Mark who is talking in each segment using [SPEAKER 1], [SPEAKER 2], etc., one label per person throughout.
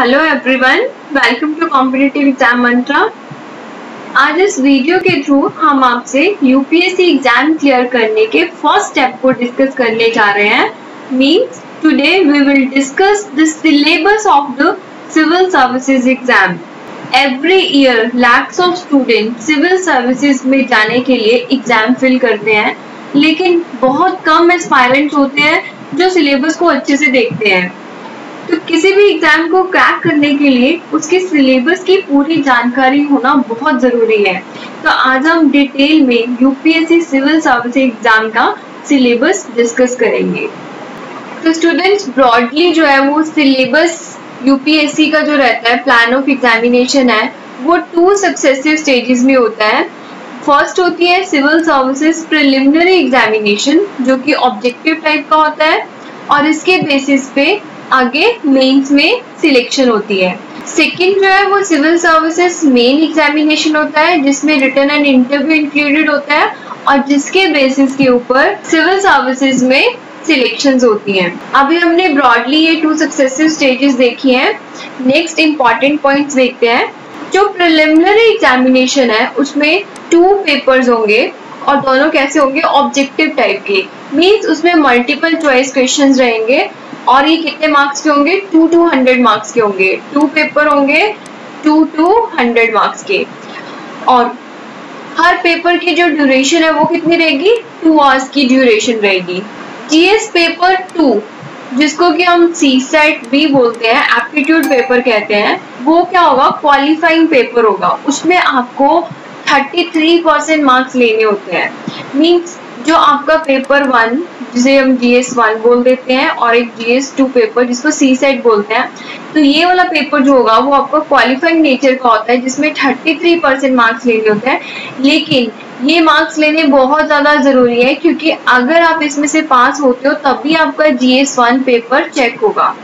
[SPEAKER 1] Hello everyone welcome to competitive exam Mantra आज इस video के थ्रू हम आपसे यूपीएससी एग्ज़ाम क्लियर करने के फ़र्स्ट स्टेप को डिस्कस करने जा रहे हैं। Means today we will discuss the syllabus of the civil services exam every year lakhs of student civil services में जाने के लिए एग्ज़ाम फिल करते हैं। लेकिन बहुत कम एस्पायरेंट्स होते हैं जो सिलेबस को अच्छे से देखते हैं। तो किसी भी एग्ज़ाम को क्रैक करने के लिए उसके सिलेबस की पूरी जानकारी होना बहुत ज़रूरी है। तो आज हम डिटेल में यूपीएससी सिविल सर्विस एग्ज़ाम का सिलेबस डिस्कस करेंगे। तो स्टूडेंट्स ब्रॉडली जो है वो सिलेबस यूपीएससी का जो रहता है प्लान ऑफ़ एग्जामिनेशन है, वो टू सक्सेसिव स्टेजेस में होता है। फ़र्स्ट होती है सिविल सर्विसेज़ प्रिलिमिनरी एग्जामिनेशन जो कि ऑब्जेक्टिव टाइप का होता है, और इसके बेसिस पे आगे मेंस में सिलेक्शन होती है। सेकंड जो है वो सिविल सर्विसेज़ मेन एग्जामिनेशन होता है, जिसमें रिटर्न एंड इंटरव्यू इंक्लूडेड होता है और जिसके बेसिस के ऊपर सिविल सर्विसेज़ में सिलेक्शन होती हैं। अभी हमने ब्रॉडली ये टू सक्सेसिव स्टेजेस देखी हैं। नेक्स्ट इंपॉर्टेंट पॉइंट्स देखते हैं। जो प्रिलिमिनरी एग्जामिनेशन है, उसमें टू पेपर्स होंगे और दोनों कैसे होंगे? ऑब्जेक्टिव टाइप के। मीन्स उसमें मल्टीपल चॉइस क्वेश्चंस रहेंगे। और ये कितने मार्क्स के होंगे? टू टू हंड्रेड मार्क्स के होंगे। टू पेपर होंगे टू टू हंड्रेड मार्क्स के। और हर पेपर की जो ड्यूरेशन है वो कितनी रहेगी? टू आवर्स की ड्यूरेशन रहेगी। जीएस पेपर टू जिसको कि हम सी सेट भी बोलते हैं एप्टीट्यूड पेपर कहते हैं, वो क्या होगा? क्वालिफाइंग पेपर होगा। उसमें आपको 33 परसेंट मार्क्स लेने होते हैं। मीन्स जो आपका पेपर वन जिसे हम जी एस वन बोल देते हैं और एक जी एस टू पेपर जिसको सी सेट बोलते हैं। तो ये वाला पेपर जो होगा, वो आपका क्वालिफाइंग नेचर का होता है, जिसमें 33 परसेंट मार्क्स लेने होते हैं। लेकिन ये मार्क्स लेने बहुत ज़्यादा ज़रूरी है, क्योंकि अगर आप इसमें से पास होते हो, तभी आपका G S one paper check होगा।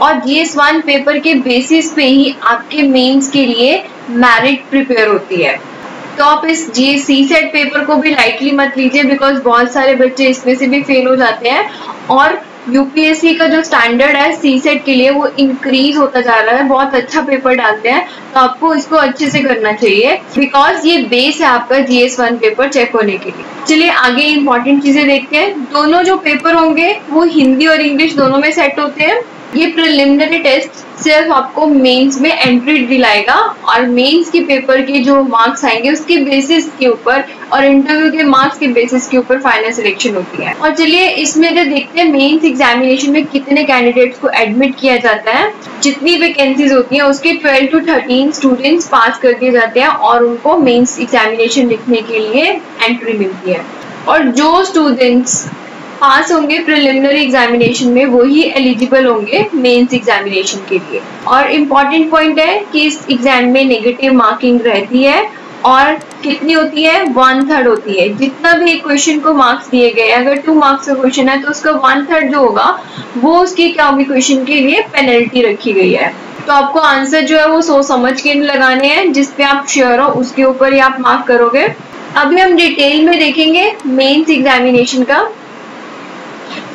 [SPEAKER 1] और जी एस वन पेपर के बेसिस पे ही आपके मेंस के लिए मैरिट प्रिपेयर होती है। तो आप इस जी सी सेट पेपर को भी लाइटली मत लीजिए बिकॉज़ बहुत सारे बच्चे इसमें से भी फेल हो जाते हैं। और यूपीएससी का जो स्टैंडर्ड है सी सेट के लिए, वो इंक्रीज होता जा रहा है। बहुत अच्छा पेपर डालते हैं। तो आपको इसको अच्छे से करना चाहिए। बिकॉज़ ये बेस है आपका जीएस वन पेपर चेक होने के लिए। चलिए आगे इंपॉर्टेंट चीज़ें देखते हैं। दोनों जो पेपर होंगे, वो हिंदी और इंग्लिश दोनों में सेट होते हैं। ये प्रिलिमिनरी टेस्ट सिर्फ़ आपको मेंस में एंट्री दिलाएगा और मेंस के पेपर के जो मार्क्स आएँगे उसके बेसिस के ऊपर और इंटरव्यू के मार्क्स के बेसिस के ऊपर फाइनल सिलेक्शन होती है। और चलिए इसमें जो देखते हैं मेंस एग्जामिनेशन में कितने कैंडिडेट्स को एडमिट किया जाता है। जितनी वैकेंसीज होती हैं उसके 12 टू 13 स्टूडेंट्स पास कर दिए जाते हैं और उनको मेंस एग्जामिनेशन लिखने के लिए एंट्री मिलती है। और जो स्टूडेंट्स पास होंगे प्रिलिमिनरी एग्जामिनेशन में, वही एलिजिबल होंगे मेंस एग्जामिनेशन के लिए। और इंपॉर्टेंट पॉइंट है कि इस एग्ज़ाम में नेगेटिव मार्किंग रहती है और कितनी होती है? वन थर्ड होती है। जितना भी एक क्वेश्चन को मार्क्स दिए गए अगर टू मार्क्स का क्वेश्चन है तो उसका वन थर्ड जो होगा, वो उसकी क्या होगी? क्वेश्चन के लिए पेनल्टी रखी गई है। तो आपको आंसर जो है, वो सोच समझ के लगाने हैं जिसपे आप श्योर हो, उसके ऊपर ही आप मार्क करोगे। अभी हम डिटेल में देखेंगे मेंस एग्जामिनेशन का।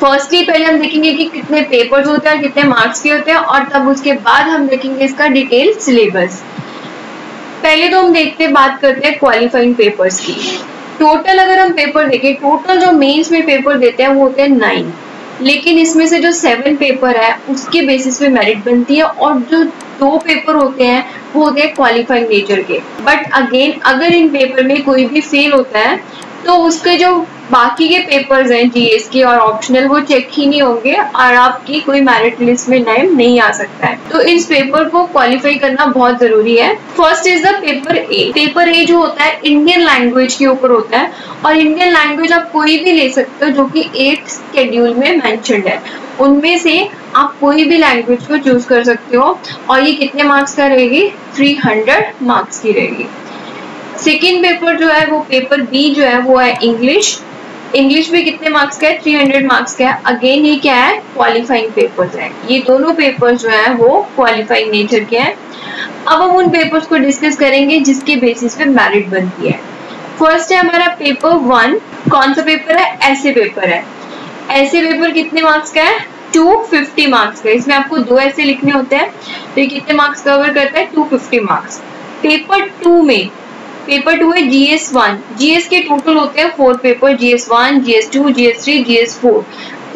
[SPEAKER 1] फर्स्टली पहले हम देखेंगे कि कितने पेपर्स होते हैं कितने मार्क्स के होते हैं और तब उसके बाद हम देखेंगे इसका डिटेल सिलेबस पहले तो हम देखते बात करते हैं क्वालिफाइंग पेपर्स की. टोटल अगर हम पेपर देखें टोटल जो मेंस में पेपर देते हैं वो होते हैं नाइन लेकिन इसमें से जो सेवन पेपर है, उसके बेसिस पे मेरिट बनती है और जो दो पेपर होते हैं, वो होते हैं क्वालिफाइंग नेचर के. बट अगेन अगर इन पेपर में कोई भी फेल होता है तो उसके जो बाकी के पेपर्स हैं जीएस के और ऑप्शनल वो चेक ही नहीं होंगे और आपकी कोई मेरिट लिस्ट में नाम नहीं आ सकता है। तो इस पेपर को क्वालिफाई करना बहुत ज़रूरी है। First is the paper A paper A जो होता है इंडियन लैंग्वेज के ऊपर होता है और इंडियन लैंग्वेज आप कोई भी ले सकते हो जो कि एट शेड्यूल में मैंशनड है। उनमें से आप कोई भी लैंग्वेज को चूज़ कर सकते हो और ये कितने मार्क्स का रहेगी? 300 मार्क्स की रहेगी। सेकेंड पेपर जो है, वो पेपर बी जो है, वो है इंग्लिश इंग्लिश में कितने मार्क्स का है? 300 मार्क्स का है। अगेन ये क्या है? क्वालिफाइंग पेपर्स है। ये दोनों पेपर्स जो है, वो क्वालिफाइंग नेचर के हैं। अब हम उन पेपर्स को डिस्कस करेंगे जिसके बेसिस पे मेरिट बनती है। फ़र्स्ट है हमारा पेपर वन कौन सा पेपर है? ऐसे पेपर है। ऐसे पेपर कितने मार्क्स का है? 250 मार्क्स का इसमें आपको दो ऐसे लिखने होते हैं। तो ये कितने मार्क्स कवर करता है? 250 मार्क्स पेपर टू में पेपर टू है जीएस वन जीएस के टोटल होते हैं four paper GS one GS two GS three GS four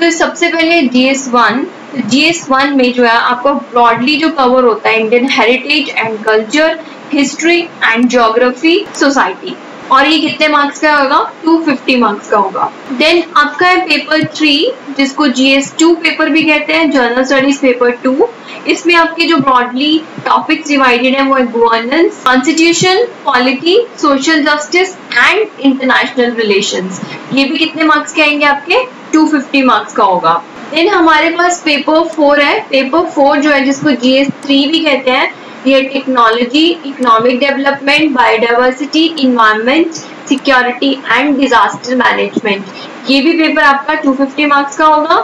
[SPEAKER 1] तो सबसे पहले जीएस वन जीएस वन में जो है आपका ब्रॉडली जो कवर होता है Indian heritage and culture history and geography society और ये कितने मार्क्स का होगा? 250 मार्क्स का होगा। देन आपका है पेपर थ्री जिसको जीएस टू पेपर भी कहते हैं जर्नल स्टडीज़ पेपर टू इसमें आपके जो ब्रॉडली टॉपिक्स डिवाइडेड है, वो है governance constitution polity social justice and international relation ये भी कितने मार्क्स के आएँगे आपके? 250 मार्क्स का होगा। देन हमारे पास पेपर फोर है। पेपर फोर जो है, जिसको जीएस थ्री भी कहते हैं ये technology economic development biodiversity environment security and disaster management ये भी पेपर आपका 250 मार्क्स का होगा।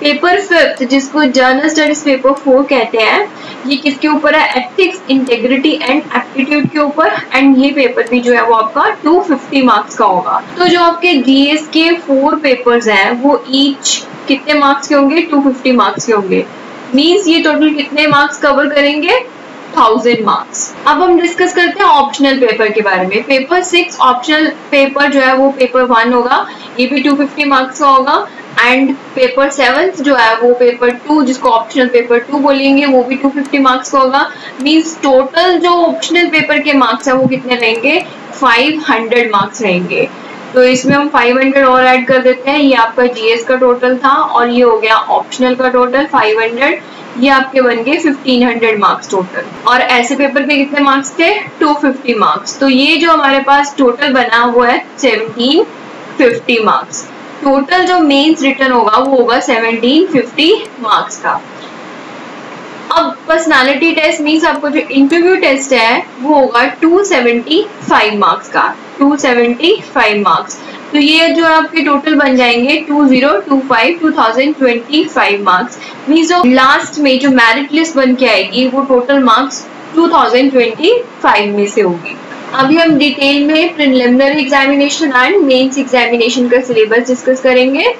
[SPEAKER 1] पेपर फिफ्थ जिसको जर्नल स्टडीज़ पेपर फोर कहते हैं, ये किसके ऊपर है? एथिक्स इंटेग्रिटी एंड एप्टीट्यूड के ऊपर एंड ये पेपर भी जो है वो आपका 250 मार्क्स का होगा। तो जो आपके जीएस के फोर पेपर्स हैं, वो ईच कितने मार्क्स के होंगे? 250 मार्क्स के होंगे। मीन्स ये टोटल कितने मार्क्स कवर करेंगे? थाउज़ेंड मार्क्स अब हम डिस्कस करते हैं ऑप्शनल पेपर के बारे में। पेपर सिक्स ऑप्शनल पेपर जो है वो पेपर वन होगा, ये भी 250 मार्क्स का होगा। एंड पेपर सेवन जो है वो पेपर टू जिसको ऑप्शनल पेपर टू बोलेंगे, वो भी 250 मार्क्स का होगा। मीन्स टोटल जो ऑप्शनल पेपर के मार्क्स है वो कितने रहेंगे? 500 मार्क्स रहेंगे। तो इसमें हम 500 और ऐड कर देते हैं। ये आपका जीएस का टोटल था और ये हो गया ऑप्शनल का टोटल 500 ये आपके बन गए 1500 मार्क्स टोटल और ऐसे पेपर के कितने मार्क्स थे? 250 मार्क्स तो ये जो हमारे पास टोटल बना हुआ है 1750 मार्क्स टोटल जो मेन्स रिटर्न होगा, वो होगा 1750 मार्क्स का. अब पर्सनालिटी टेस्ट मीन्स आपको जो इंटरव्यू टेस्ट है, वो होगा 275 मार्क्स का 275 मार्क्स तो ये जो आपके टोटल बन जाएँगे 2025 2025 मार्क्स मीन्स जो लास्ट में जो मेरिट लिस्ट बन के आएगी, वो टोटल मार्क्स 2025 में से होगी. अभी हम डिटेल में preliminary examination and mains examination का सिलेबस डिस्कस करेंगे.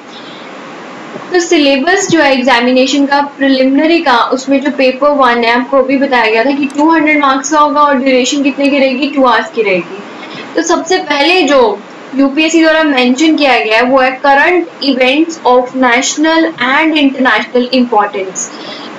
[SPEAKER 1] तो सिलेबस जो है एग्जामिनेशन का प्रिलिमिनरी का, उसमें जो पेपर वन है, आपको भी बताया गया था कि 200 मार्क्स का होगा और ड्यूरेशन कितने की रहेगी? टू आवर्स की रहेगी। तो सबसे पहले जो यूपीएससी द्वारा मेंशन किया गया है, वो है current events of national and international importance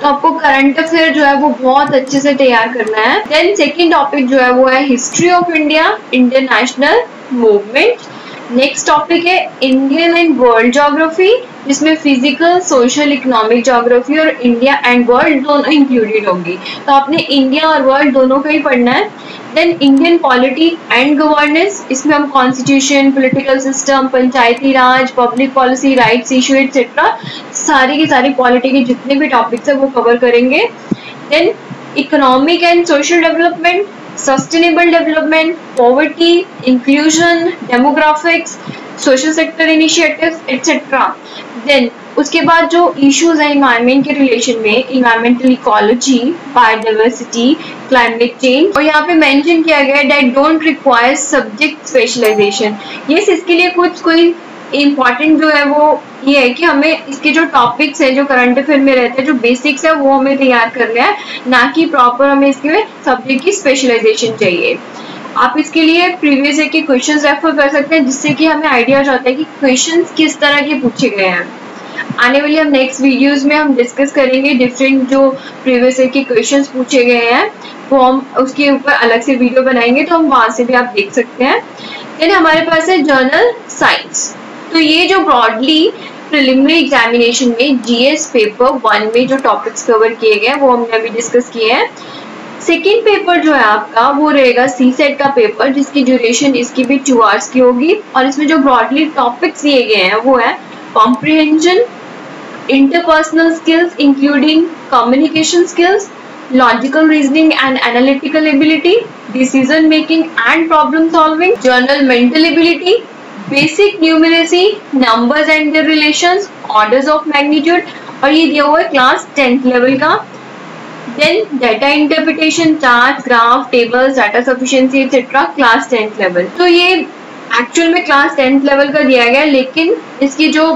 [SPEAKER 1] तो आपको करंट अफेयर जो है, वो बहुत अच्छे से तैयार करना है। देन सेकेंड टॉपिक जो है, वो है history of India international movement next topic है इंडियन एंड वर्ल्ड जोग्राफी जिसमें फ़िज़िकल सोशल इकोनॉमिक जोग्राफी और इंडिया एंड वर्ल्ड दोनों इंक्लूडेड होंगी। तो आपने इंडिया और वर्ल्ड दोनों का ही पढ़ना है। Then Indian polity and governance इसमें हम constitution political system Panchayati Raj public policy rights issue etcetera सारी की सारी पॉलिटी के जितने भी टॉपिक्स है वो कवर करेंगे। Then economic and social development sustainable development, poverty, inclusion, demographics, social sector initiatives, etc. Then उसके बाद जो इश्यूज़ हैं इन्वायरमेंट के रिलेशन में environmental ecology biodiversity climate change और यहाँ पे मेंशन किया गया है that don't require subject specialisation ये इसके लिए कुछ कोई इंपॉर्टेंट जो है वो ये है कि हमें इसके जो टॉपिक्स है, जो करंट अफेयर में रहते हैं, जो बेसिक्स है, वो हमें तैयार करना है, ना कि प्रॉपर हमें इसके सब्जेक्ट की स्पेशलाइजेशन चाहिए। आप इसके लिए प्रीवियस ईयर के क्वेश्चंस रेफर कर सकते हैं, जिससे कि हमें आइडिया जाता है कि क्वेश्चंस किस तरह के पूछे गए हैं। आने वाली हम नेक्स्ट वीडियोस में हम डिस्कस करेंगे डिफरेंट जो प्रीवियस ईयर के क्वेश्चंस पूछे गए हैं, वो हम उसके ऊपर अलग से वीडियो बनाएँगे तो हम वहाँ से भी आप देख सकते हैं। देन हमारे पास है जर्नल साइंस तो ये जो ब्रॉडली प्रिलिमिनरी एग्जामिनेशन में जीएस पेपर वन में जो टॉपिक्स कवर किए गए, वो हमने अभी डिस्कस किए हैं। सेकेंड पेपर जो है आपका, वो रहेगा सी सेट का पेपर जिसकी ड्यूरेशन इसकी भी टू आवर्स की होगी। और इसमें जो ब्रॉडली टॉपिक्स दिए गए हैं, वो है comprehension interpersonal skills including communication skills logical reasoning and analytical ability decision making and problem solving general mental ability basic numeracy numbers and their relations, orders of magnitude और ये दिया हुआ है क्लास टेंथ लेवल का। Then data interpretation chart graph tables data sufficiency etcetera class tenth level तो ये actual में class tenth level का दिया गया लेकिन इसकी जो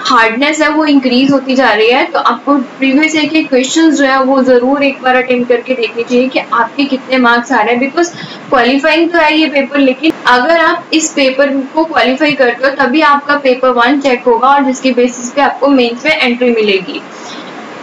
[SPEAKER 1] हार्डनेस है, वो इंक्रीज होती जा रही है तो आपको प्रीवियस ईयर के क्वेश्चन जो है, वो ज़रूर एक बार अटेम्प्ट करके देखने चाहिए कि आपके कितने मार्क्स आ रहे हैं बिकॉज़ क्वालिफाइंग तो है ये पेपर लेकिन अगर आप इस पेपर को क्वालिफाई करते हो, तभी आपका पेपर वन चेक होगा और जिसके बेसिस पे आपको मेन्स में एंट्री मिलेगी।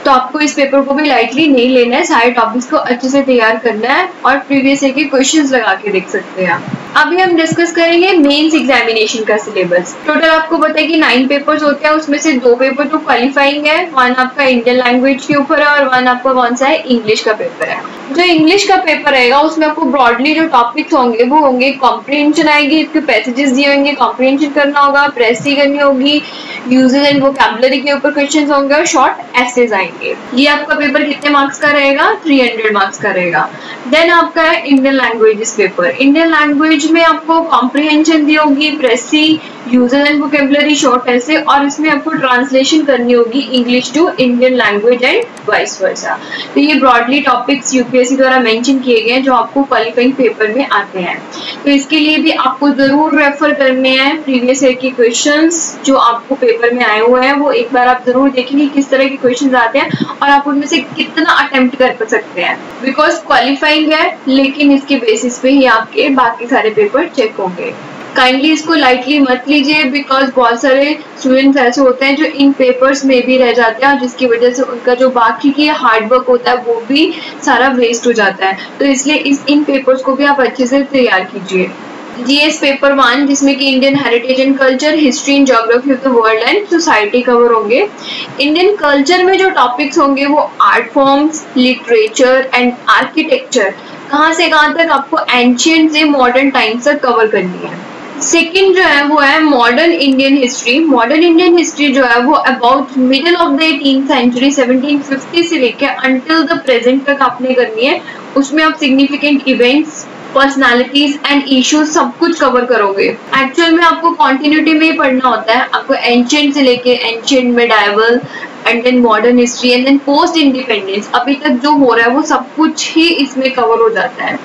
[SPEAKER 1] तो आपको इस पेपर को भी लाइटली नहीं लेना है। सारे टॉपिक्स को अच्छे से तैयार करना है और प्रीवियस ईयर के क्वेश्चंस लगा के देख सकते हैं आप। अभी हम डिस्कस करेंगे मेंस एग्जामिनेशन का सिलेबस टोटल आपको पता है कि नाइन पेपर्स होते हैं, उसमें से दो पेपर तो क्वालिफाइंग है। वन आपका इंडियन लैंग्वेज के ऊपर है और वन आपका कौन सा है? इंग्लिश का पेपर है। जो इंग्लिश का पेपर रहेगा, उसमें आपको ब्रॉडली जो टॉपिक्स होंगे, वो होंगे कॉम्प्रीहेंशन आएगी, इसके पैसेजेस दिए होंगे कॉम्प्रीहेंशन करना होगा प्रेसी करनी होगी। यूजेज एंड वोकेबलरी के ऊपर क्वेश्चन होंगे और शॉर्ट एसेज आएँगे। ये आपका पेपर कितने मार्क्स का रहेगा? 300 मार्क्स का रहेगा। देन आपका है Indian languages paper Indian language में आपको कॉम्प्रीहेंशन दी होगी precis usage and vocabulary short ऐसे और इसमें आपको ट्रांसलेशन करनी होगी English to Indian language and vice versa तो ये ब्रॉडली टॉपिक्स यूपीएससी द्वारा मेंशन किए गए हैं, जो आपको क्वालिफाइंग पेपर में आते हैं। तो इसके लिए भी आपको ज़रूर रेफर करने हैं प्रीवियस ईयर के क्वेश्चंस जो आपको पेपर में आए हुए हैं, वो एक बार आप ज़रूर देखेंगे किस तरह के क्वेश्चन आते हैं और आप उनमें से कितना अटेम्प्ट कर सकते हैं। बिकॉज़ क्वालिफाइंग है, लेकिन इसके बेसिस पे ही आपके बाकी सारे पेपर चेक होंगे। काइंडली इसको लाइटली मत लीजिए बिकॉज़ बहुत सारे स्टूडेंट्स ऐसे होते हैं जो इन पेपर्स में भी रह जाते हैं और जिसकी वजह से उनका जो बाकी की हार्ड वर्क होता है, वो भी सारा वेस्ट हो जाता है। तो इसलिए इस, इन पेपर्स को भी आप अच्छे से तैयार कीजिए। जीएस पेपर वन जिसमें कि Indian heritage and culture history and geography of the world and society cover होंगे। इंडियन कल्चर में जो टॉपिक्स होंगे वो art forms literature and architecture कहाँ से कहाँ तक आपको एंशियंट से मॉडर्न टाइम्स तक कवर करनी है। सेकेंड जो है वो है modern Indian history modern Indian history जो है वो about middle of the eighteen century 1750 से लेकर अंटिल द प्रेजेंट तक आपने करनी है। उसमें आप significant events personalities and issues सब कुछ कवर करोगे। एक्चुअल में आपको कॉन्टिन्यूटी में ही पढ़ना होता है। आपको एंशियंट से लेके ancient medieval and then modern history and then post independence अभी तक जो हो रहा है वो सब कुछ ही इसमें कवर हो जाता है।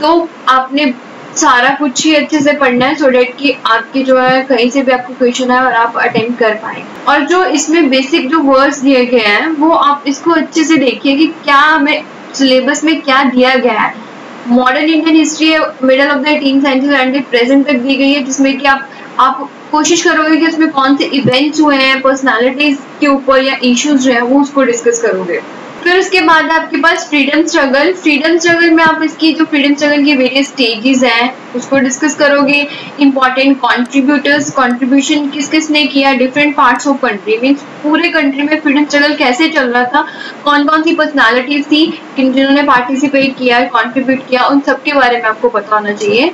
[SPEAKER 1] तो आपने सारा कुछ ही अच्छे से पढ़ना है सो डेट कि आपके जो है कहीं से भी आपको क्वेश्चन है और आप अटेंड कर पाए। और जो इसमें बेसिक जो वर्ड्स दिए गए हैं, वो आप इसको अच्छे से देखिए कि क्या हमें सिलेबस में क्या दिया गया है। Modern Indian history middle of the eighteen century and present तक दी गई है, जिसमें कि आप आप कोशिश करोगे कि उसमें कौन से इवेंट्स हुए हैं पर्सनालिटीज के ऊपर या इश्यूज़ जो है, वो उसको डिस्कस करोगे। फिर उसके बाद आपके पास फ्रीडम स्ट्रगल फ्रीडम स्ट्रगल में आप इसकी जो फ्रीडम स्ट्रगल की वेरियस स्टेजेस हैं, उसको डिस्कस करोगे. इंपॉर्टेंट कॉन्ट्रीब्यूटर्स कॉन्ट्रीब्यूशन किस किस ने किया different parts of country means पूरे कंट्री में फ्रीडम स्ट्रगल कैसे चल रहा था कौन कौन सी पर्सनैलिटीज थी जिन्होंने पार्टिसिपेट किया कॉन्ट्रीब्यूट किया, उन सब के बारे में आपको पता होना चाहिए.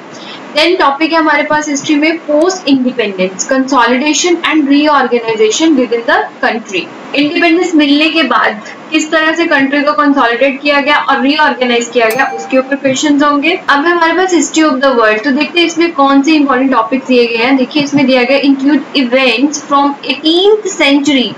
[SPEAKER 1] देन टॉपिक है हमारे पास हिस्ट्री में post independence consolidation and reorganisation within the country independence मिलने के बाद किस तरह से कंट्री को कंसोलिडेट किया गया और रीऑर्गेनाइज किया गया, उसके ऊपर क्वेश्चन होंगे। अब हमारे पास हिस्ट्री ऑफ़ द वर्ल्ड तो देखते हैं इसमें कौन से इंपॉर्टेंट टॉपिक्स दिए गए हैं। देखिए इसमें दिया गया include events from eighteen century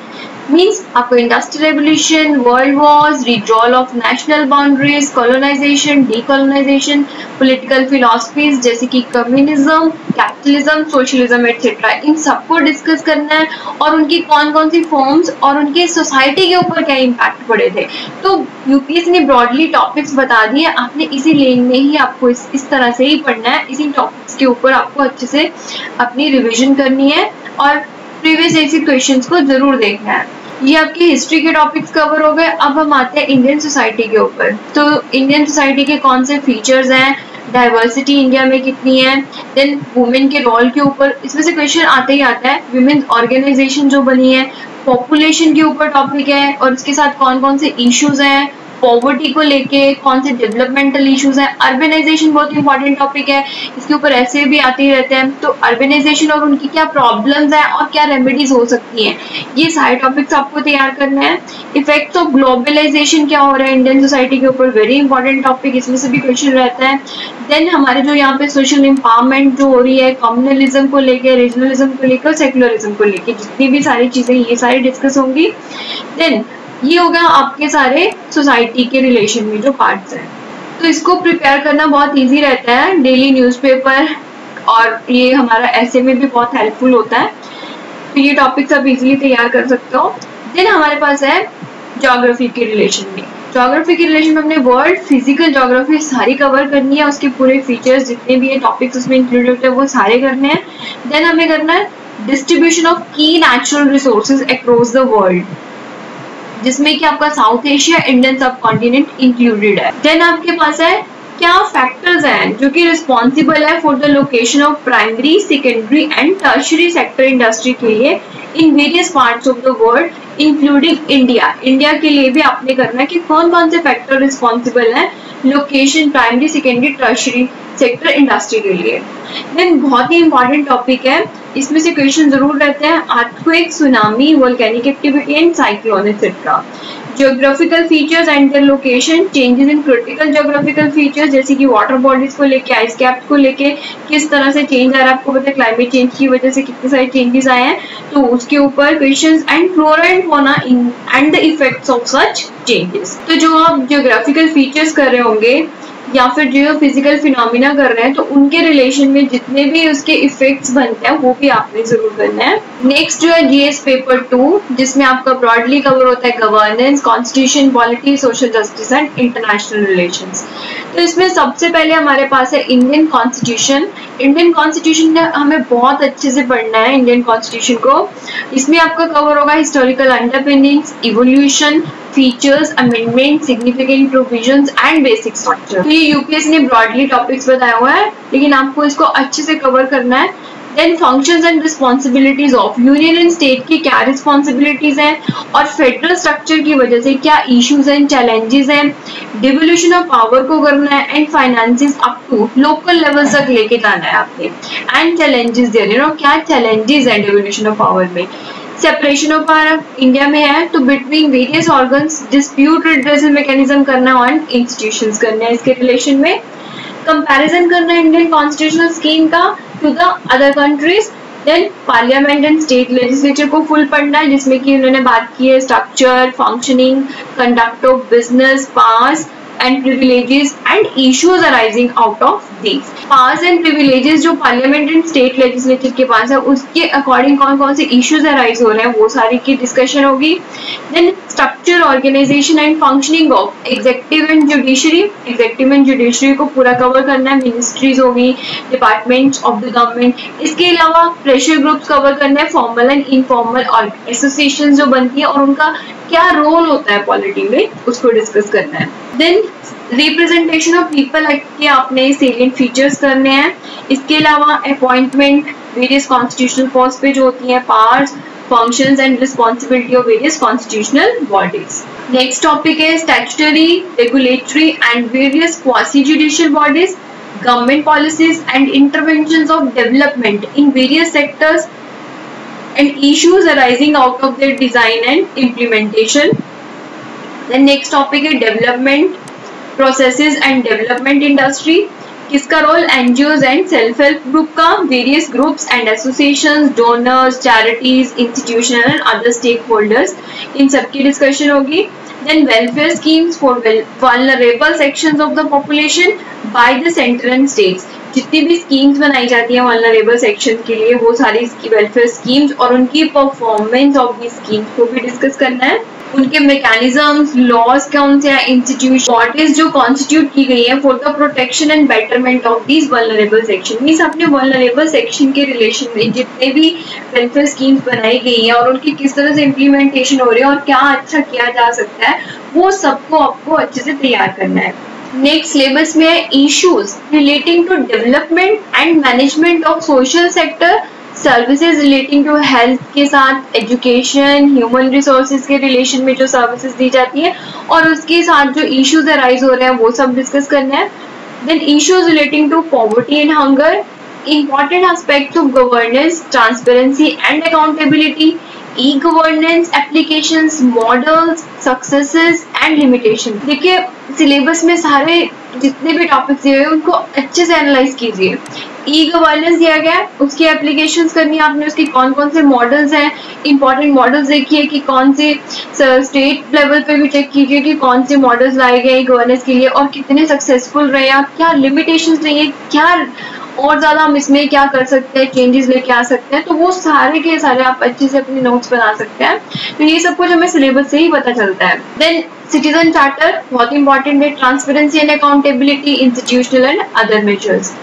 [SPEAKER 1] means आपको industrial revolution world wars redrawal of national boundaries colonisation decolonisation political philosophies जैसे कि कम्युनिज्म कैपिटलिज्म सोशलिज्म एटसेट्रा इन सबको डिस्कस करना है और उनकी कौन कौन सी फॉर्म्स और उनके सोसाइटी के ऊपर क्या इम्पैक्ट पड़े थे। तो यूपीएस ने ब्रॉडली टॉपिक्स बता दिए आपने इसी लेन में ही आपको इस, इस तरह से ही पढ़ना है। इसी टॉपिक्स के ऊपर आपको अच्छे से अपनी रिविजन करनी है और प्रीवियस ऐसी क्वेश्चन को ज़रूर देखना है। ये आपके हिस्ट्री के टॉपिक्स कवर हो गए। अब हम आते हैं इंडियन सोसाइटी के ऊपर। तो इंडियन सोसाइटी के कौन से फीचर्स हैं? डाइवर्सिटी इंडिया में कितनी है? देन वुमेन के रोल के ऊपर, इसमें से क्वेश्चन आते ही आता है वुमेन ऑर्गेनाइजेशन जो बनी है पॉपुलेशन के ऊपर टॉपिक है, और इसके साथ कौन कौन से इश्यूज़ हैं? पॉवर्टी को लेके कौन से डेवलपमेंटल इश्यूज़ हैं? अर्बेनाइजेशन बहुत इंपॉर्टेंट टॉपिक है। इसके ऊपर ऐसे भी आते ही रहते हैं। तो अर्बेनाइजेशन और उनकी क्या प्रॉब्लम्स हैं और क्या रेमेडीज हो सकती हैं? ये सारे टॉपिक्स आपको तैयार करना है। इफ़ेक्ट ऑफ़ ग्लोबलाइजेशन क्या हो रहा है? इंडियन सोसाइटी के ऊपर वेरी इंपॉर्टेंट टॉपिक इसमें से भी क्वेश्चन रहता है। देन हमारे जो यहाँ पे सोशल एम्पावरमेंट जो हो रही है कम्युनलिज्म को लेकर रीजनलिज्म को लेकर सेकुलरिज्म को लेकर जितनी भी सारी चीज़ें ये सारी डिस्कस होंगी। देन ये हो गया आपके सारे सोसाइटी के रिलेशन में जो पार्ट्स हैं। तो इसको प्रिपेयर करना बहुत इजी रहता है डेली न्यूज़पेपर और ये हमारा ऐसे में भी बहुत हेल्पफुल होता है। तो ये टॉपिक्स आप इजीली तैयार कर सकते हो। देन हमारे पास है जोग्राफी के रिलेशन में। जोग्राफी के रिलेशन में हमने वर्ल्ड फ़िज़िकल जोग्राफी सारी कवर करनी है। उसके पूरे फीचर्स जितने भी है टॉपिक्स उसमें इंक्लूड होते हैं, वो सारे करने हैं। देन हमें करना है डिस्ट्रीब्यूशन ऑफ़ की natural resources across the world जिसमें कि आपका south Asia Indian subcontinent included है। देन आपके पास है क्या फैक्टर्स हैं जो कि रिस्पॉन्सिबल है for the location of primary secondary and tertiary sector industry के लिए in various parts of the world including India India के लिए भी आपने करना है कि कौन कौन से फैक्टर रिस्पॉन्सिबल है location primary secondary tertiary sector industry के लिए? देन बहुत ही इंपॉर्टेंट टॉपिक है। इसमें से क्वेश्चन ज़रूर रहते हैं। Earthquake tsunami volcanic activity and cyclone etcetera geographical features and their location changes in critical geographical features जैसे कि वाटर बॉडीज को लेके आइस कैप को लेके, किस तरह से चेंज आ रहा है, आपको पता है क्लाइमेट चेंज की वजह से कितने सारे चेंजेस आए हैं। तो उसके ऊपर questions and flora and fauna and the effects of such changes तो जो आप जियोग्राफिकल फीचर्स कर रहे होंगे या फिर जो फ़िज़िकल फिनोमिना कर रहे हैं तो उनके रिलेशन में जितने भी उसके इफेक्ट्स बनते हैं, वो भी आपने ज़रूर करना है। नेक्स्ट जो है जीएस पेपर टू जिसमें आपका ब्रॉडली कवर होता है governance constitution polity social justice and international relation तो इसमें सबसे पहले हमारे पास है इंडियन कॉन्स्टिट्यूशन इंडियन कॉन्स्टिट्यूशन हमें बहुत अच्छे से पढ़ना है इंडियन कॉन्स्टिट्यूशन को. इसमें आपका कवर होगा historical underpinnings evolution features amendment significant provision and basic structure तो ये यूपीएस ने ब्रॉडली टॉपिक्स बताया हुआ है, लेकिन आपको इसको अच्छे से कवर करना है. Then functions and responsibilities of union and state की क्या रिस्पॉन्सिबिलिटीज हैं और फेडरल स्ट्रक्चर की वजह से क्या इश्यूज़ एंड चैलेंजेस हैं डिवोल्यूशन ऑफ़ पावर को करना है and finances up to local level तक लेके जाना है आपने एंड चैलेंजेस दे रहे क्या चैलेंजेस हैं डिवोल्यूशन ऑफ़ पावर में सेपरेशन ऑफ़ पावर इंडिया में है तो between various organs dispute redressal mechanism करना ऑन इंस्टीट्यूशंस करना है इसके रिलेशन में कंपैरिजन करना इंडियन कॉन्स्टिट्यूशनल स्कीम का to the other countries then parliament and state legislature को फुल पढ़ना है, जिसमें कि उन्होंने बात की है structure functioning conduct of business powers and privileges and issues arising out of these. Powers and privileges जो पार्लियामेंट एंड स्टेट लेजिस्लेचर के पास है, उसके अकॉर्डिंग कौन कौन से इश्यूज़ अराइज हो रहे हैं, वो सारी की डिस्कशन होगी then structure organisation and functioning of executive and judiciary executive and judiciary को पूरा कवर करना है मिनिस्ट्रीज होगी डिपार्टमेंट्स ऑफ़ द गवर्नमेंट इसके अलावा प्रेशर ग्रुप्स कवर करना है फॉर्मल एंड इनफॉर्मल एसोसिएशन जो बनती है और उनका क्या रोल होता है पॉलिटी में, उसको डिस्कस करना है. Then representation of people act के आपने सेलियंट फीचर्स करने हैं. इसके अलावा अपॉइंटमेंट वेरियस कॉन्स्टिट्यूशनल पोस्ट पे जो होती हैं powers functions and responsibility of various constitutional bodies. Next topic is statutory, regulatory and various quasi-judicial bodies, government policies and interventions of development in various sectors and issues arising out of their design and implementation. The next topic is development processes and development industry. किसका role NGO and self help group का various groups and association donors charities institutional and other stakeholders इन सबकी discussion होगी. Then welfare schemes for vulnerable sections of the population by the center and states. जितनी भी schemes बनाई जाती हैं vulnerable section के लिए, वो सारी वेलफेयर स्कीम्स और उनकी परफॉर्मेंस ऑफ़ दी स्कीम्स को भी डिस्कस करना है. उनके मैकेनिज्म्स लॉज कौन से हैं इंस्टीट्यूशन बॉडीज जो कॉन्स्टिट्यूट की गई है for the protection and betterment of these vulnerable section means अपने वनरेबल सेक्शन के रिलेशन में जितने भी वेलफेयर स्कीम्स बनाई गई हैं और उनकी किस तरह से इम्प्लीमेंटेशन हो रही है और क्या अच्छा किया जा सकता है, वो सबको आपको अच्छे से तैयार करना है। नेक्स्ट सिलेबस में है issues relating to development and management of social sector services relating to health के साथ एजुकेशन ह्यूमन रिसोर्सेज के रिलेशन में जो सर्विसेज़ दी जाती है और उसके साथ जो इश्यूज़ अराइज हो रहे हैं, वो सब डिस्कस करना है। Then issues relating to poverty and hunger important aspects of governance, transparency and accountability, e-governance applications, models, successes and limitations देखिए सिलेबस में सारे जितने भी टॉपिक्स दिए हुए उनको अच्छे से एनालाइज कीजिए। ई गवर्नेंस दिया गया है, उसकी एप्लीकेशंस करनी है आपने, उसके कौन कौन से मॉडल्स हैं इंपॉर्टेंट मॉडल्स देखिए कि कौन से स्टेट लेवल पे भी चेक कीजिए कि कौन से मॉडल्स लाए गए ई गवर्नेंस के लिए और कितने सक्सेसफुल रहे आप, क्या लिमिटेशंस रही है, क्या और ज़्यादा हम इसमें क्या कर सकते हैं चेंजेस लेके आ सकते हैं तो वो सारे के सारे आप अच्छे से अपने नोट्स बना सकते हैं। तो ये सब कुछ हमें सिलेबस से ही पता चलता है। देन सिटीजन चार्टर बहुत इंपॉर्टेंट है transparency and accountability institutional and other measures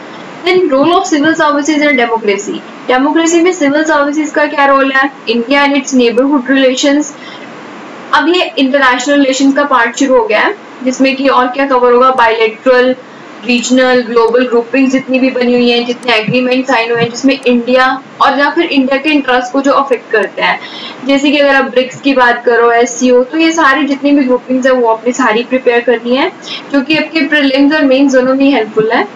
[SPEAKER 1] then role of civil services in democracy democracy में सिविल सर्विसेज़ का क्या रोल है? India and its neighbourhood relations अब ये इंटरनेशनल रिलेशन का पार्ट शुरू हो गया है, जिसमें कि और क्या कवर होगा? बायोलेट्रल रीजनल ग्लोबल ग्रुपिंग जितनी भी बनी हुई है, जितने एग्रीमेंट साइन हुए हैं, जिसमें इंडिया और या फिर इंडिया के इंटरेस्ट को जो अफेक्ट करते हैं। जैसे कि अगर आप ब्रिक्स की बात करो एस तो ये सारी जितनी भी ग्रुपिंग्स है, वो अपनी सारी प्रिपेयर करनी है जो आपके प्रिलिम्स और मेन दोनों में हेल्पफुल है।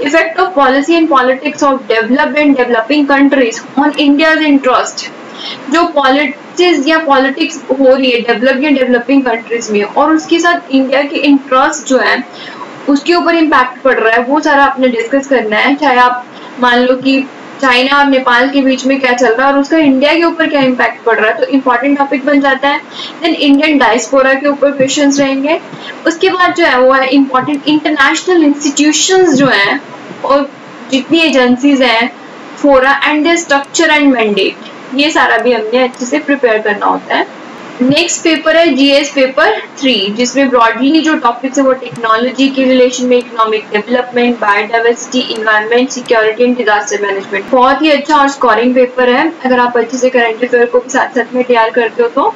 [SPEAKER 1] Effect of policy and politics of developed and developing countries on India's interest. जो पॉलिटिक्स या पॉलिटिक्स हो रही है डेवलप या डेवलपिंग कंट्रीज़ में, और उसके साथ इंडिया के इंटरेस्ट जो है, उसके ऊपर इम्पैक्ट पड़ रहा है, वो सारा आपने डिस्कस करना है। चाहे आप मान लो कि चाइना और नेपाल के बीच में क्या चल रहा है और उसका इंडिया के ऊपर क्या इम्पैक्ट पड़ रहा है? तो इम्पोर्टेंट टॉपिक बन जाता है। देन इंडियन डायस्पोरा के ऊपर क्वेश्चन रहेंगे। उसके बाद जो है, वो है इम्पोर्टेंट इंटरनेशनल इंस्टीट्यूशन जो है, और जितनी एजेंसीज हैं fora and structure and mandate ये सारा भी हमने अच्छे से प्रिपेयर करना होता है। नेक्स्ट पेपर है जीएस पेपर थ्री जिसमें ब्रॉडली जो टॉपिक्स है, वो टेक्नोलॉजी के रिलेशन में economic development biodiversity environment security and disaster management बहुत ही अच्छा और स्कोरिंग पेपर है। अगर आप अच्छे से करंट अफेयर को भी साथ साथ में तैयार करते हो तो।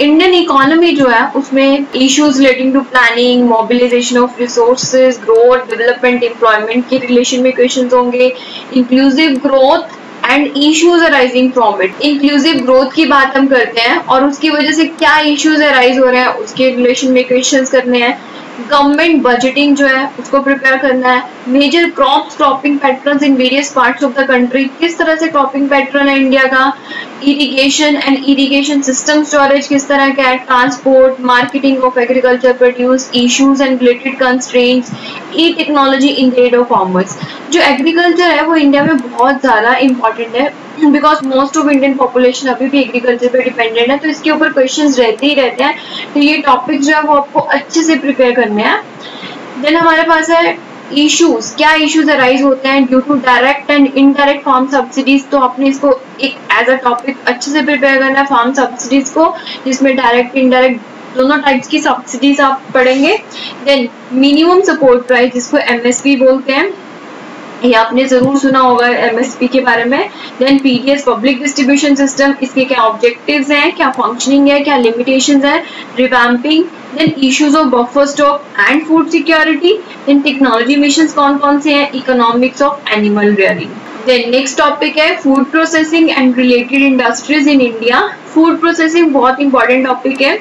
[SPEAKER 1] इंडियन इकोनॉमी जो है, उसमें issues relating to planning mobilisation of resources growth development employment के रिलेशन में क्वेश्चन होंगे। Inclusive growth and issues arising from it inclusive growth की बात हम करते हैं और उसकी वजह से क्या इश्यूज़ अराइज हो रहे हैं, उसके रिलेशन में क्वेश्चन करने हैं। गवर्नमेंट बजटिंग जो है, उसको प्रिपेयर करना है। Major crop cropping pattern in various parts of the country किस तरह से क्रॉपिंग पैटर्न है इंडिया का? Irrigation and irrigation system storage किस तरह का है? Transport marketing of agriculture produce issues and related constraints e technology in aid of farmers जो एग्रीकल्चर है, वो इंडिया में बहुत ज़्यादा इंपॉर्टेंट है। Because most of Indian population अभी भी एग्रीकल्चर पे डिपेंडेंट है तो इसके ऊपर क्वेश्चन रहते ही रहते हैं। तो ये टॉपिक जो है वो आपको अच्छे से प्रिपेयर करने हैं। देन हमारे पास है इश्यूज़ क्या इश्यूज़ अराइज होते हैं? Due to direct and indirect farm subsidies तो आपने इसको एक एज अ टॉपिक अच्छे से प्रिपेयर करना है फार्म सब्सिडीज को, जिसमें डायरेक्ट इनडायरेक्ट दोनों टाइप्स की सब्सिडीज आप पढ़ेंगे। देन मिनिमम सपोर्ट प्राइस जिसको एमएसपी बोलते हैं ये आपने ज़रूर सुना होगा एमएसपी के बारे में। Then PDS public distribution system इसके क्या ऑब्जेक्टिव्स हैं, क्या फंक्शनिंग है, क्या लिमिटेशंस है revamping then issues of buffer stock and food security then technology mission कौन कौन से हैं economics of animal rearing then next topic है food processing and related industries in India food processing बहुत इंपॉर्टेंट टॉपिक है।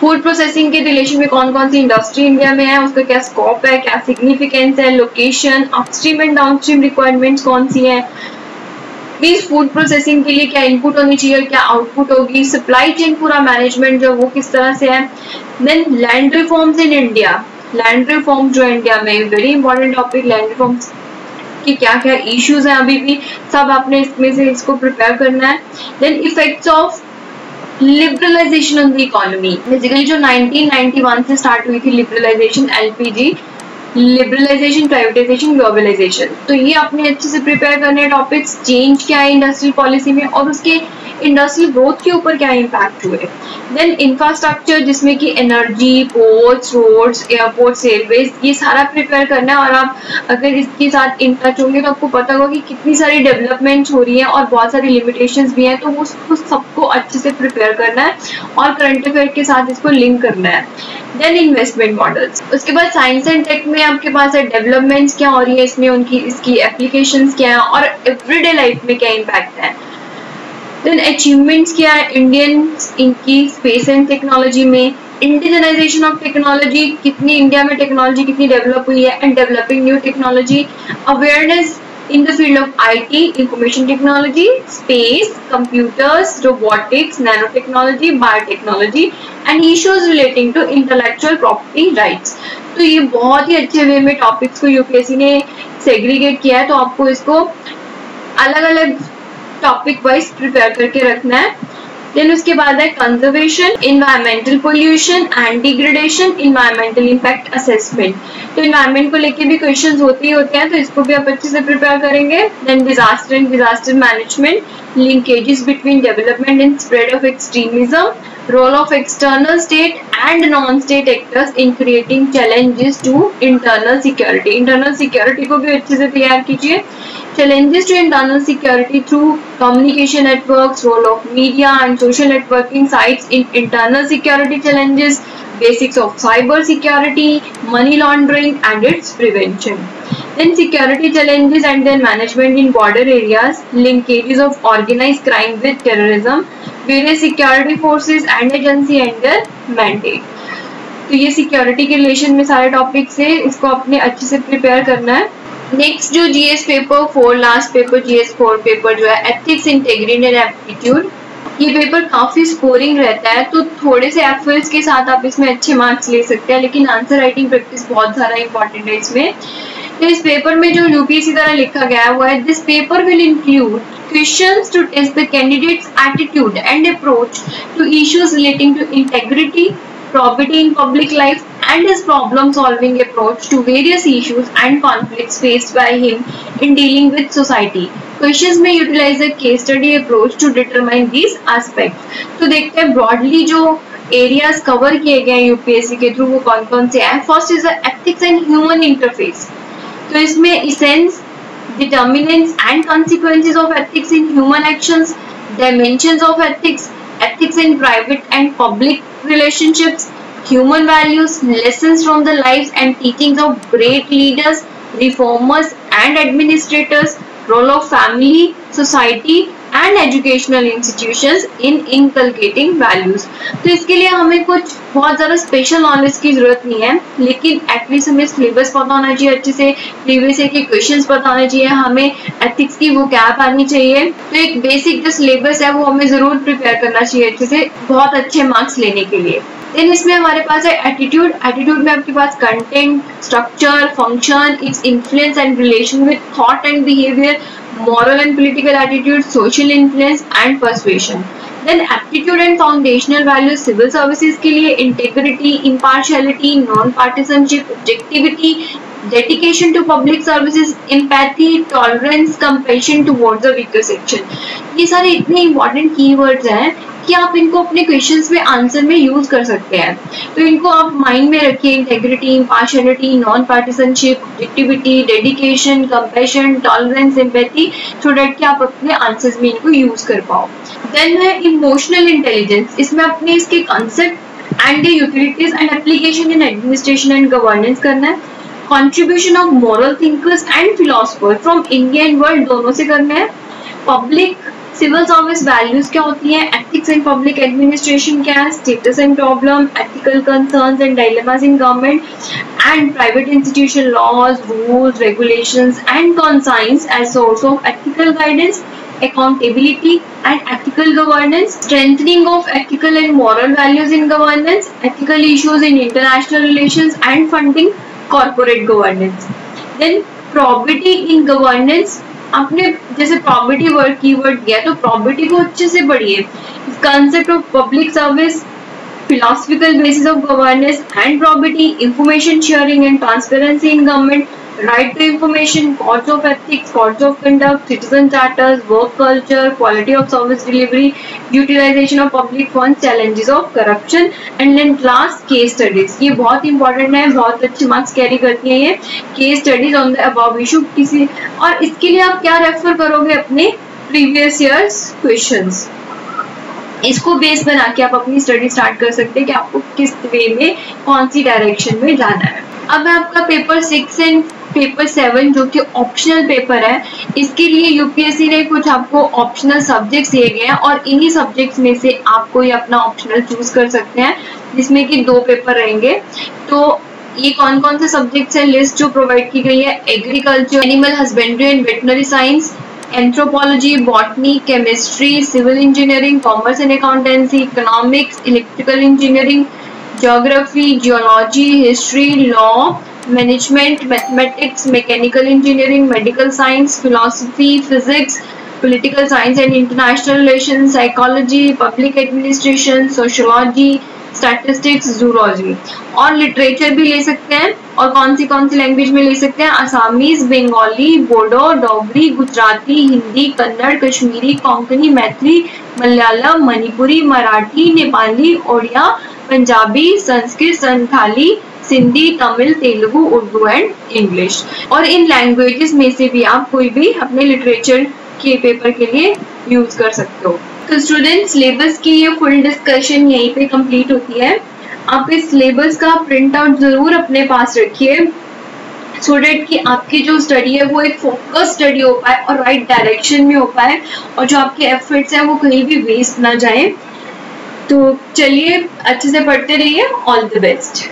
[SPEAKER 1] Food processing के relation में कौन कौन सी इंडस्ट्री इंडिया में है, उसका क्या स्कोप है, क्या सिग्निफिकेंस है location upstream and downstream requirements कौन सी है? प्लीज़ फ़ूड प्रोसेसिंग के लिए क्या इनपुट होनी चाहिए क्या आउटपुट होगी? सप्लाई चेन पूरा मैनेजमेंट जो वो किस तरह से है? Then land reforms in India land reform जो इंडिया में very important topic land reforms कि क्या क्या इश्यूज़ हैं अभी भी, सब आपने इसमें से इसको प्रिपेयर करना है. Then effects of liberalisation on the economy basically जो 1991 से स्टार्ट हुई थी liberalisation LPG liberalisation privatisation globalisation तो ये आपने अच्छे से प्रिपेयर करने टॉपिक्स चेंज क्या है इंडस्ट्रियल पॉलिसी में और उसके इंडस्ट्रियल ग्रोथ के ऊपर क्या इम्पैक्ट हुए। देन इंफ्रास्ट्रक्चर जिसमें कि energy ports roads airport railways ये सारा प्रिपेयर करना है और आप अगर इसके साथ इन टच होंगे तो आपको पता होगा कि कितनी सारी डेवलपमेंट हो रही है और बहुत सारी लिमिटेशंस भी हैं तो उसको सबको अच्छे से प्रिपेयर करना है और करंट अफेयर के साथ इसको लिंक करना है। देन इन्वेस्टमेंट मॉडल्स उसके बाद साइंस एंड टेक में आपके पास है डेवलपमेंट्स क्या हो रही है इसमें, उनकी, इसकी एप्लीकेशंस क्या है और एवरीडे लाइफ में क्या इम्पैक्ट है। देन अचीवमेंट्स क्या है इंडियन इनकी स्पेस एंड टेक्नोलॉजी में। इंडिजनाइजेशन ऑफ़ टेक्नोलॉजी कितनी इंडिया में टेक्नोलॉजी कितनी डेवलप हुई है and developing new technology awareness in the field of IT, information technology, space, computers, robotics, nanotechnology, biotechnology and issues relating to intellectual property rights. तो ये बहुत ही अच्छे वे में टॉपिक्स को यूपीएससी ने सेग्रीगेट किया है तो आपको इसको अलग अलग टॉपिक वाइज प्रिपेयर करके रखना है देन उसके बाद है conservation environmental pollution and degradation environmental impact assessment तो इन्वायरमेंट को लेके भी क्वेश्चन होते ही होते हैं तो इसको भी आप अच्छे से प्रिपेयर करेंगे. Then disaster and disaster management linkages between development and spread of extremism role of external state and non-state actors in creating challenges to internal security. Internal security को भी अच्छे से तैयार कीजिए. Challenges to internal security through communication networks, role of media and social networking sites in internal security challenges, basics of cyber security, money laundering and its prevention. Then security challenges and their management in border areas, linkages of organized crime with terrorism, various security forces and agency and their mandate. तो ये security के relation में सारे topics है इसको अपने अच्छे से प्रिपेयर करना है नेक्स्ट जो GS paper four last paper GS four paper जो है एथिक्स इंटेग्रिटी एंड एप्टीट्यूड ये पेपर काफ़ी स्कोरिंग रहता है तो थोड़े से एफर्ट्स के साथ आप इसमें अच्छे मार्क्स ले सकते हैं, लेकिन आंसर राइटिंग प्रैक्टिस बहुत ज़्यादा इंपॉर्टेंट है इसमें। तो इस पेपर में जो यूपीएससी द्वारा लिखा गया हुआ है this paper will include questions to test the candidate's attitude and approach to issues relating to integrity probity in public life and his problem solving approach to various issues and conflicts faced by him in dealing with society. Questions may utilize a case study approach to determine these aspects. तो देखते हैं broadly जो areas cover किए गए हैं UPSC के through वो कौन कौन से हैं first is ethics and human interface. तो इसमें essence, determinants and consequences of ethics in human actions, dimensions of ethics, ethics in private and public relationships, human values, lessons from the lives and teachings of great leaders, reformers and administrators, role of family, society and educational institutions in inculcating values तो इसके लिए हमें कुछ बहुत ज़्यादा special knowledge की ज़रूरत नहीं है, लेकिन एटलीस्ट हमें सिलेबस पता होना चाहिए, अच्छे से प्रीवियस ईयर के क्वेश्चंस पता होने चाहिए, हमें एथिक्स की वो कैप आनी चाहिए। तो एक बेसिक जो सिलेबस है, वो हमें ज़रूर प्रिपेयर करना चाहिए अच्छे से, बहुत अच्छे मार्क्स लेने के लिए। देन इसमें हमारे पास है एटीट्यूड एटीट्यूड में आपके पास content structure function its influence and relation with thought and behaviour moral and political attitude, social influence and persuasion. Then aptitude and foundational values civil services के लिए integrity, impartiality, non-partisanship, objectivity, dedication to public services, empathy, tolerance, compassion towards the weaker section. ये सारे इतने important keywords हैं कि आप इनको अपने क्वेश्चंस में आंसर में यूज़ कर सकते हैं। तो इनको आप माइंड में रखिए integrity impartiality non partisanship objectivity dedication compassion tolerance empathy so that कि आप अपने आंसर्स में इनको यूज़ कर पाओ। देन है इमोशनल इंटेलिजेंस इसमें अपने इसके concept and utilities and application in administration and governance करना है। Contribution of moral thinkers and philosopher from India and world दोनों से करना है। पब्लिक सिविल सर्विस वैल्यूज़ क्या होती हैं? एथिक्स इन पब्लिक एडमिनिस्ट्रेशन क्या है? Status and problem ethical concerns and dilemmas in government and private institution laws rules regulations and conscience as source of ethical guidance accountability and ethical governance, strengthening of ethical and moral values in governance, ethical issues in international relations and funding corporate governance then probity in governance आपने जैसे property word की word किया तो property को अच्छे से पढ़िए। Concept of public service philosophical basis of governance and probity information sharing and transparency in government right to information, codes of ethics, codes of conduct, citizen charters, work culture, quality of service delivery, utilization of public funds, challenges of corruption and then last case studies. ये बहुत important है बहुत अच्छे marks carry करती हैं ये case studies on the above issue किसी और इसके लिए आप क्या रेफर करोगे अपने प्रीवियस ईयर्स क्वेश्चंस इसको बेस बना के आप अपनी स्टडी स्टार्ट कर सकते हैं कि आपको किस वे में कौन सी डायरेक्शन में जाना है अब आपका paper six and paper seven जो कि ऑप्शनल पेपर है, इसके लिए यूपीएससी ने कुछ आपको ऑप्शनल सब्जेक्ट्स दिए गए हैं और इन्हीं सब्जेक्ट्स में से आप कोई अपना ऑप्शनल चूज़ कर सकते हैं, जिसमें कि दो पेपर रहेंगे। तो ये कौन कौन से सब्जेक्ट्स हैं? लिस्ट जो प्रोवाइड की गई है agriculture animal husbandry and veterinary science anthropology botany chemistry civil engineering commerce and accountancy economics electrical engineering geography geology history law management mathematics mechanical engineering medical science philosophy physics political science and international relation psychology public administration sociology statistics zoology और literature भी ले सकते हैं और कौन सी कौन सी language में ले सकते हैं? आसामीज बंगाली बोडो डोगरी गुजराती हिंदी कन्नड़ कश्मीरी कोंकणी मैथिली मलयालम मणिपुरी मराठी नेपाली ओडिया पंजाबी, संस्कृत, संथाली, सिंधी, तमिल, तेलुगु, उर्दू एंड इंग्लिश और इन लैंग्वेजेस में से भी आप कोई भी अपने लिटरेचर के पेपर के लिए यूज़ कर सकते हो। तो स्टूडेंट सिलेबस की ये फुल डिस्कशन यहीं पे कंप्लीट होती है। आप इस सिलेबस का प्रिंट आउट ज़रूर अपने पास रखिए। सो डेट कि आपकी जो स्टडी है वो एक फोकस स्टडी हो पाए और राइट डायरेक्शन में हो पाए और जो आपके एफर्ट्स हैं वो कहीं भी वेस्ट ना जाए। तो चलिए अच्छे से पढ़ते रहिए ऑल द बेस्ट